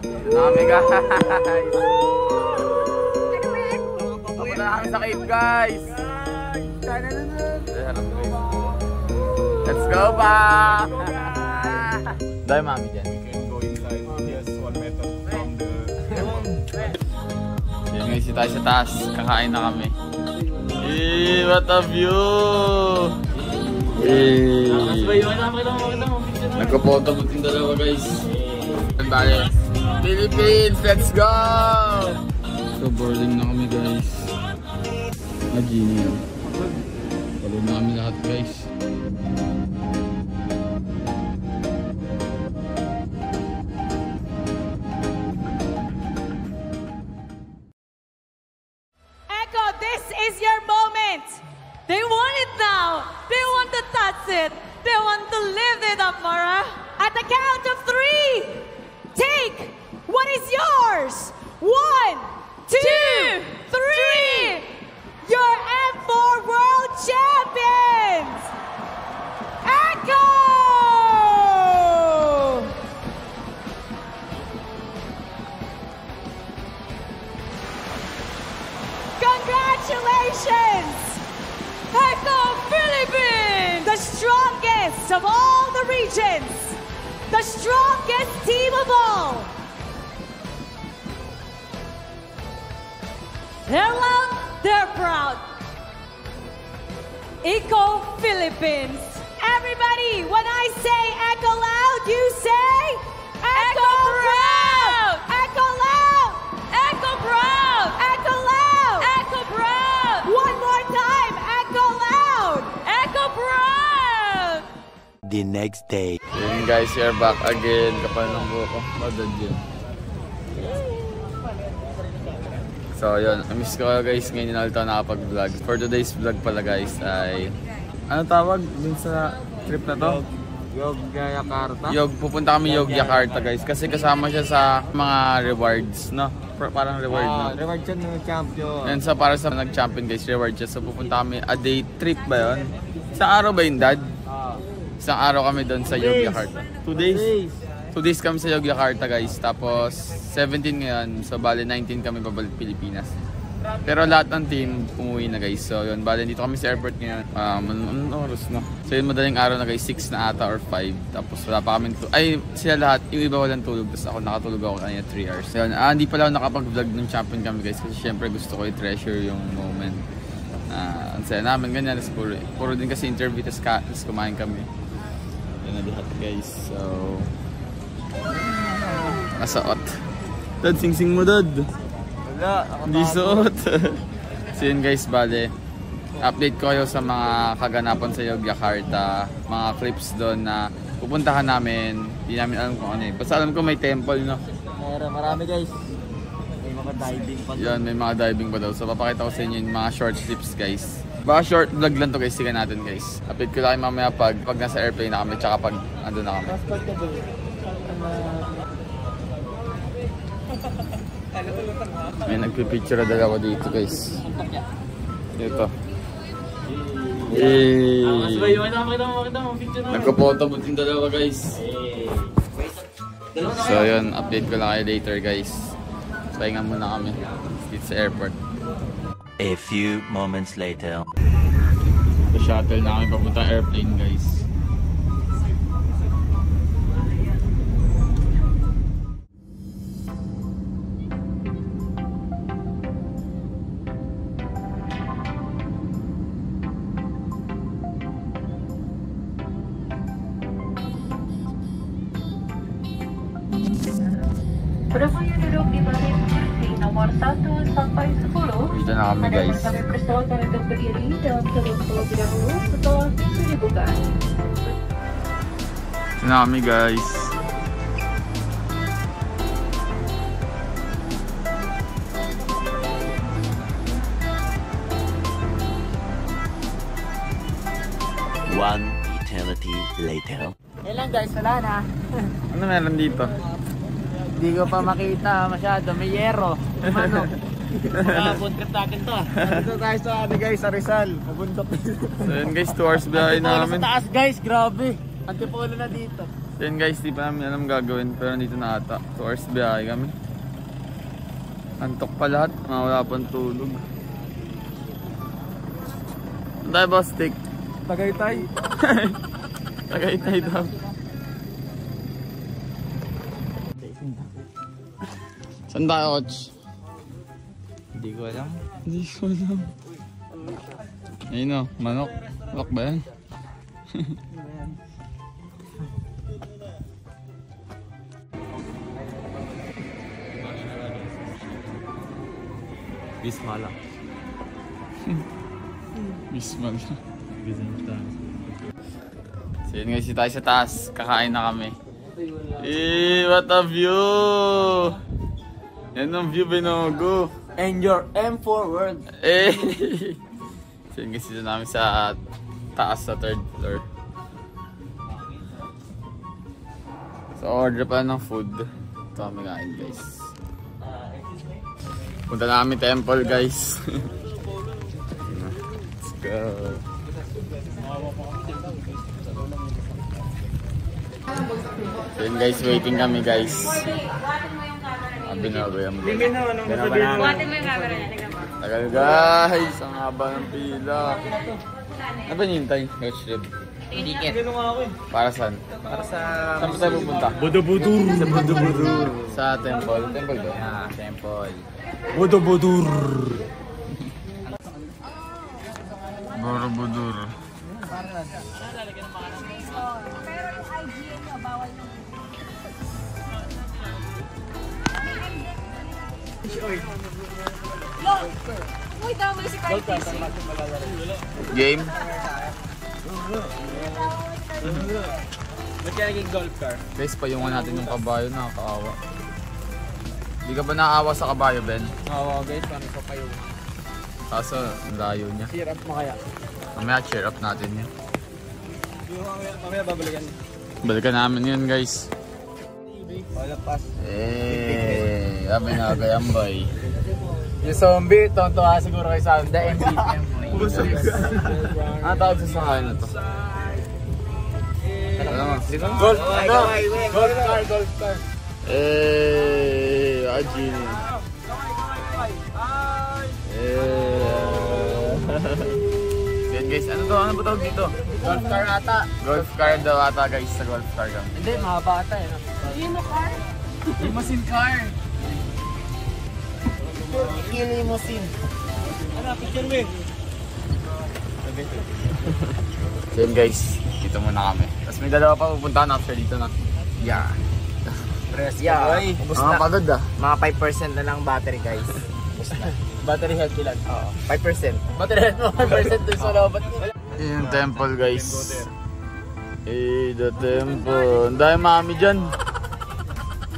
Dami guys. Papunta na kami sa cave guys. Let's go pa! Dahil mami dyan. Yan guys, tayo sa taas. Kakain na kami. Eh, what a view! Eh. Nagka-photo mo yung dalawa guys. Bale, Philippines, let's go! So boarding na kami guys. Nagini yun. Palo na kami lahat guys. Echo, this is your moment. They want it now. They want to touch it. They want to live it up, Mara. At the count of three, take what is yours. One, two, three. Your M4 World Champions. Echo! Congratulations! Echo Philippines! The strongest of all the regions! The strongest team of all! They're loud, they're proud. Eco Philippines. Everybody, when I say echo loud, you say echo, proud. Echo loud. Echo proud. Echo loud. Echo proud. One more time. Echo loud. Echo proud. the next day. Yun guys, we're back again. Kapal ng buko. Madad yun. So yun, miss ko kayo guys ngayon na ulit ako nakapag-vlog. For today's vlog pala guys ay... Ano tawag dun sa trip na to? Yogyakarta. Yog, pupunta kami Yogyakarta guys kasi kasama siya sa mga rewards, no? Par- Parang reward, no? Ah, reward siya ng champion. And sa para sa nag-champion guys, reward siya. So pupunta kami a day trip ba yun? Isang araw ba yun, Dad? Ah. Isang araw kami doon sa. Yogyakarta. Two days? Two days kami sa Yogyakarta guys. Tapos 17 ngayon. So bali 19 kami babalik Pilipinas. Pero lahat ng team umuwi na guys. So yun, bali dito kami sa airport ngayon. Um, anong oras no? So yun, madaling araw na guys. 6 na ata or 5. Tapos wala pa kami Ay, sila lahat. Yung iba walang tulog. Tapos ako nakatulog ako kanina 3 hours. So yun, ah, hindi pala ako nakapag-vlog ng champion kami guys. Kasi syempre gusto ko i-treasure yung moment. Ah, ang saya namin ganyan. Tapos puro, puro din kasi interview. Tapos, ka, tapos kumain kami. Yan na lahat guys. So, Nasuot. Dad, sing-sing mo, Dad. Wala. Hindi suot. so yun guys, bale. Update ko kayo sa mga kaganapan sa Yogyakarta. Mga clips doon na pupuntahan namin. Hindi namin alam kung ano eh. Basta alam ko may temple, no? Meron, marami guys. May mga diving pa. Yan, may mga diving pa daw. So papakita ko sa inyo yung mga short clips, guys. Baka short vlog lang to guys, sigan natin guys. Update ko lang mamaya pag, pag nasa airplane na kami, tsaka pag ando na kami. Ba? May nagpipicture na dalawa dito guys. Ito. Yay! Nagka-photo mo yung dalawa guys. So yun, update ko lang kayo later guys. Pahinga muna kami dito sa airport. A few moments later. Sa shuttle na kami papunta airplane guys. Berapa yang duduk di balik kursi nomor 1 sampai 10 Dito na kami guys. kami persilakan untuk berdiri dan turun terlebih dahulu setelah pintu dibuka. Dito na kami guys. One eternity later. Yan lang guys, wala na. Ano meron dito? Hindi ko pa makita masyado. May yero. Ano? Mga trip natin to. Dito tayo sa ano guys, sa Rizal. Pabundok. So yun guys, 2 hours biyahe Antipolo sa namin. taas guys, grabe. Antipolo na dito. So yun guys, di pa namin alam gagawin pero nandito na ata. 2 hours biyahe kami. Antok pa lahat, mga wala pang tulog. Saan tayo ba stick? Tagaytay. Tagaytay daw. Saan tayo, coach? Hindi ko alam. Hindi ko alam. Ayun o, manok. Manok ba yan? Bismala. Bismal. So yun guys, tayo sa taas. Kakain na kami. Eh, what a view! Yan ang view, Binogo. And your M4 world. Eh! yun guys, dito namin sa taas sa third floor. So order pa ng food. Ito kami kain guys. Punta na kami temple guys. Let's go. So yun guys, waiting kami guys. Sabi na ba yung Buhatin mo yung camera niya. Tagal guys, ang haba ng pila. Ano ba nihintay? Coach Rib. Ticket. Para saan? Para sa... Saan tayo pupunta? Budubudur. Sa Budubudur. Sa temple. Temple ba? Ah, temple. Budubudur. Borobudur. Uy, tama si Curtis. Game? Ba't kaya naging golf car? Guys, payungan natin yung kabayo. Nakakaawa. Hindi ka ba naaawa sa kabayo, Ben? Oo guys, paano pa kayo? Kaso, ang layo niya. Cheer up mo kaya. Mamaya cheer up natin yun. Mamaya, babalikan. Balikan namin yun, guys. Wala pas. Eh, sabi na, gayambay. Yung zombie, tonto siguro kay Sanda. MBTM. Busog ka. Ano tawag sa sakayan na to? Ano? Golf car, golf car. Eh, Ajin. Eh. Yan guys, ano to? Ano ba tawag dito? Golf car ata. Golf car daw ata guys, sa golf car kami. Hindi, mga bata eh. Limousine car! Limousine. Ano, picture mo So yun guys, dito muna kami. Tapos may dalawa pa pupuntahan after dito na. Yeah. Press yeah. Oy, ubos Mga na. pagod ah. Mga 5% na lang battery guys. Ubos na. battery health ilan? Oo. 5%. Battery health mo 5% dun sa loob. Yun yung temple guys. Eh, the temple. Ang dahil mami dyan.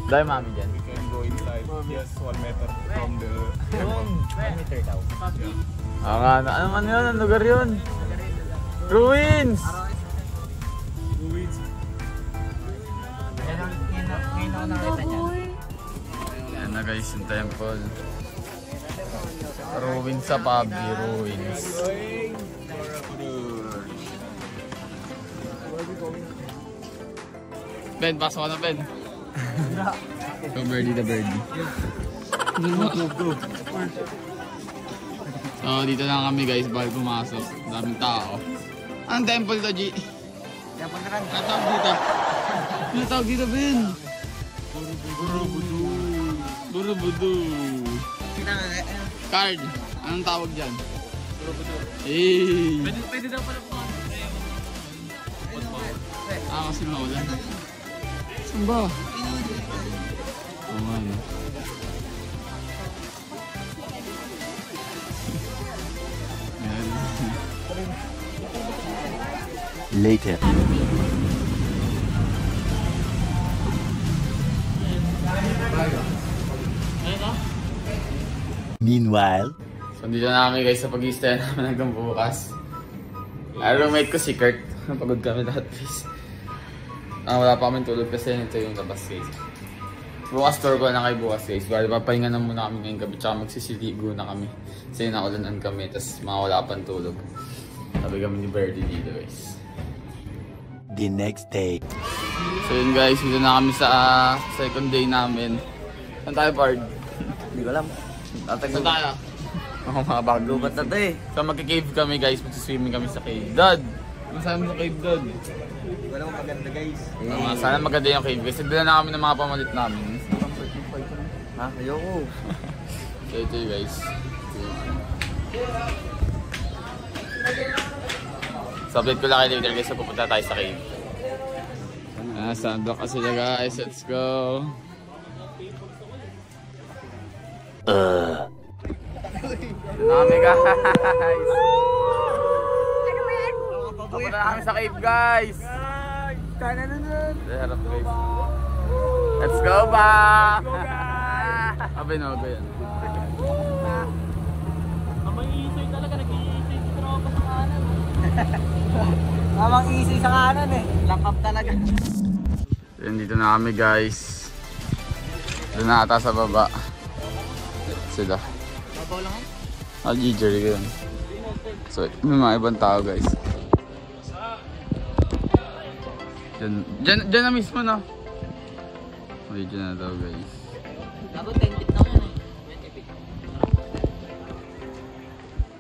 Dahil mami dyan. Yes, 1 meter from the... Yun, 1 meter daw. Ah, nga, ano man yun? Ang lugar yun? Ruins! Ngayon ako nakita niya. Yan na guys yung temple. Ruins sa Pabi, ruins. Ben, pasok ka na Ben. Birdie the birdie. So dito na kami guys, bawal pumasok. Daming tao. Anong temple to, G? Temple na rin. Ano tawag dito? Ano tawag dito, Ben? Burubudu. Burubudu. Card. Anong tawag dyan? Burubudu. Eh. Pwede, pwede daw pala po. Ah, kasi maulan. Saan ba? Oo nga, no. Later. Meanwhile, So, dito na kami guys sa pag-i-stay namin hanggang bukas. Ang roommate ko si Kurt. Napagod kami lahat guys. Ah, wala pa kami tulog kasi ito yung labas guys. Bukas tour ko na kayo bukas guys. Bali, papahinga na muna kami ngayong gabi. Tsaka magsisiligo na kami. Kasi naulanan kami. Tapos mga wala pang tulog. Sabi kami ni Birdie dito guys. The next day. So yun guys, dito na kami sa ah, second day namin. Saan tayo, Pard? Hindi ko alam. Saan tayo? Ako mga bago. Gubat na eh. So magka-cave kami guys, magsiswimming kami sa cave. Dad! Masama mo sa cave, Dad. Wala mong maganda guys. Tama, sana maganda yung cave guys. Nagdala na kami ng mga pamalit namin. Ha? Ayoko. So ito yun guys. So update ko lang kayo later guys, so pupunta tayo sa cave. Ah, sandok ka sila guys, let's go. Uh. Dami guys! Pupunta na kami sa cave guys! Kana na nun. Sa harap guys. Let's go ba! Abay no, ba yan? Tamang easy sa kanan eh. Langkap talaga. Yun, dito na kami guys. Doon na ata sa baba. Sila. Babaw lang Ah, Jerry ko yun. So, may mga ibang tao guys. Diyan, diyan, diyan na mismo no? Okay, dyan na daw guys. Ako tentit na yan eh.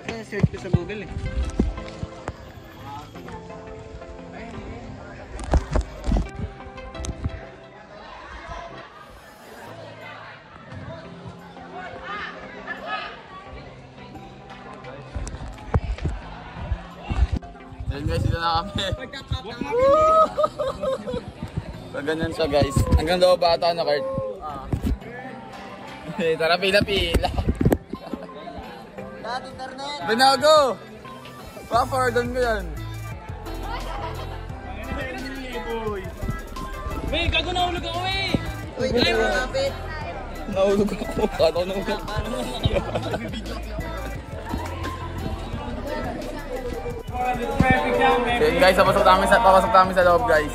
Kasi search ko sa Google eh. Guys, dito na kami. Pag ganun siya guys. Hanggang daw ba ata na cart? Eh, Tara pila-pila. Dati internet. Binago! Pa-forwardon ko yan. Uy, di mo kapit. Nahulog ako. Kala ko nung... So yun guys, papasok namin sa, papasok namin sa loob guys.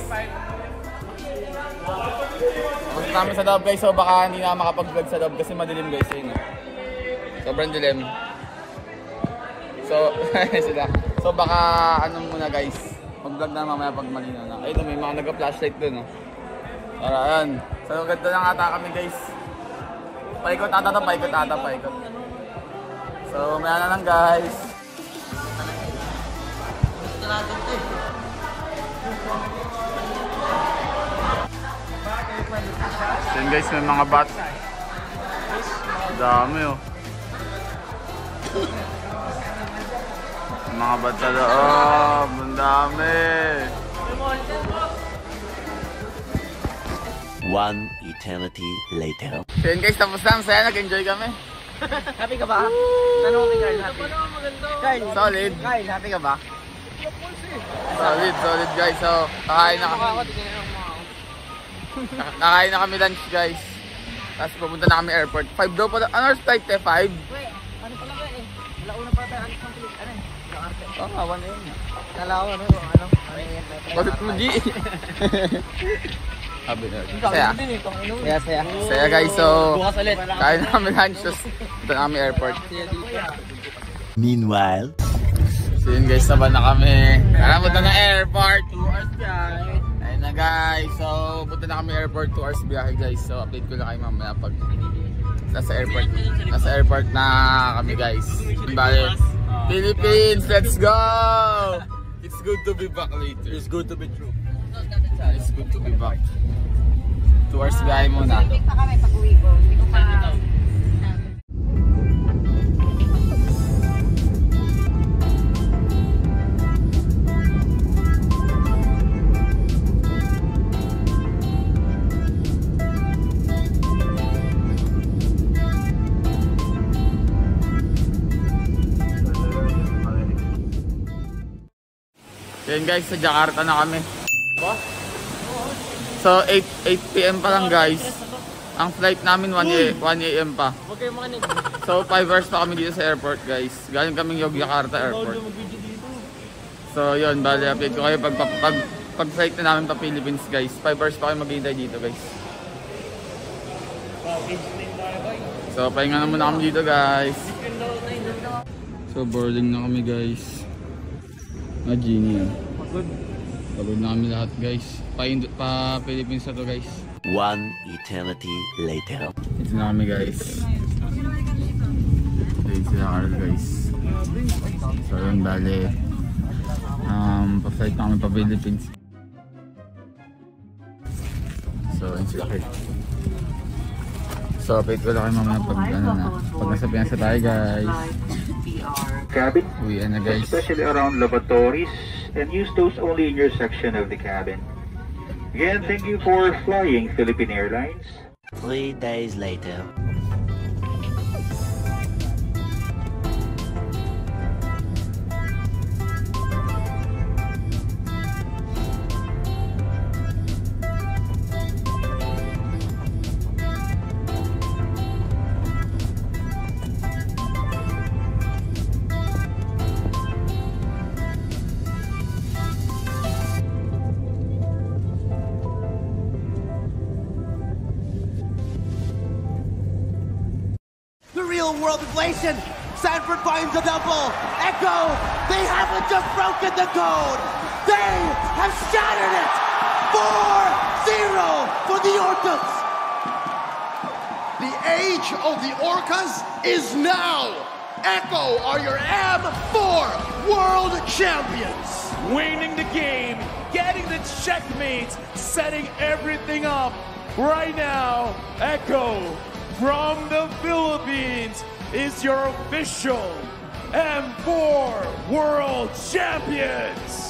Papasok namin sa loob guys, so baka hindi na makapag-vlog sa loob kasi madilim guys. Yun. Sobrang dilim. So, sila. So baka ano muna guys, mag-vlog na mamaya pag malinaw na. Ayun, may mga nag-flashlight dun. Oh. Tara, ayan. So ganda lang ata kami guys. Paikot ata to, paikot ata, paikot. So, maya na lang guys. Gusto natin to eh. So yun guys, may mga bat. Dami oh. May mga bat sa loob. Ang dami. One eternity later. So yun guys, tapos na. Ang saya. Nag-enjoy kami. Happy ka ba? Tanong kay Carl, happy. Carl, Solid. Carl, happy ka ba? Solid, solid guys. So, kakain na kami. Kakain na kami lunch guys. Tapos pupunta na kami airport. 5 daw pala. Ano oras flight eh? 5? Wait, ano pala ba eh? Wala una pa tayo alis ng pilit. Ano eh? Oo nga, 1 yun. Kala ko ano, ano? Ano yun? Bakit mo di? Sabi na. Saya. Saya, saya. Saya guys. So, Bukas ulit. kain na kami lunch. Tapos punta na kami airport. Meanwhile, So yun guys, saba na kami. Tara, punta na airport. 2 hours guys. Ayun na guys. So, punta na kami airport. 2 hours biyahe guys. So, update ko lang kayo mamaya pag nasa airport. Nasa airport na kami guys. Bale, Philippines, let's go! It's good to be back later. It's good to be true. It's good to be back. 2 hours biyahe muna. pa kami pag uwi ko. Hindi ko pa... guys, sa Jakarta na kami. So 8 8 PM pa lang guys. Ang flight namin 1 a- 1 AM pa. So 5 hours pa kami dito sa airport guys. Galing kaming Yogyakarta airport. So yun, bali update ko kayo pag, pag, pag, pag flight na namin pa Philippines guys. 5 hours pa kayo maghihintay dito guys. So pahinga na muna kami dito guys. So boarding na kami guys. Ah, genie yan. Pagod na kami lahat guys. Pa, pa Philippines na to guys. One eternity later. Ito na kami guys. Ito sila Carl guys. So yun bali. Um, pa-flight na kami pa Philippines. So yun sila Carl. So update ko lang kayo mamaya pag ano na. Pag nasa Piyansa tayo guys. cabin, Uwi na guys. especially around lavatories, and use those only in your section of the cabin. Again, thank you for flying Philippine Airlines. Three days later. World inflation. Sanford finds a double. Echo, they haven't just broken the code. They have shattered it. 4-0 for the Orcas. The age of the Orcas is now. Echo are your M4 world champions. winning the game, getting the checkmate, setting everything up. Right now, Echo from the Philippines is your official M4 World Champions.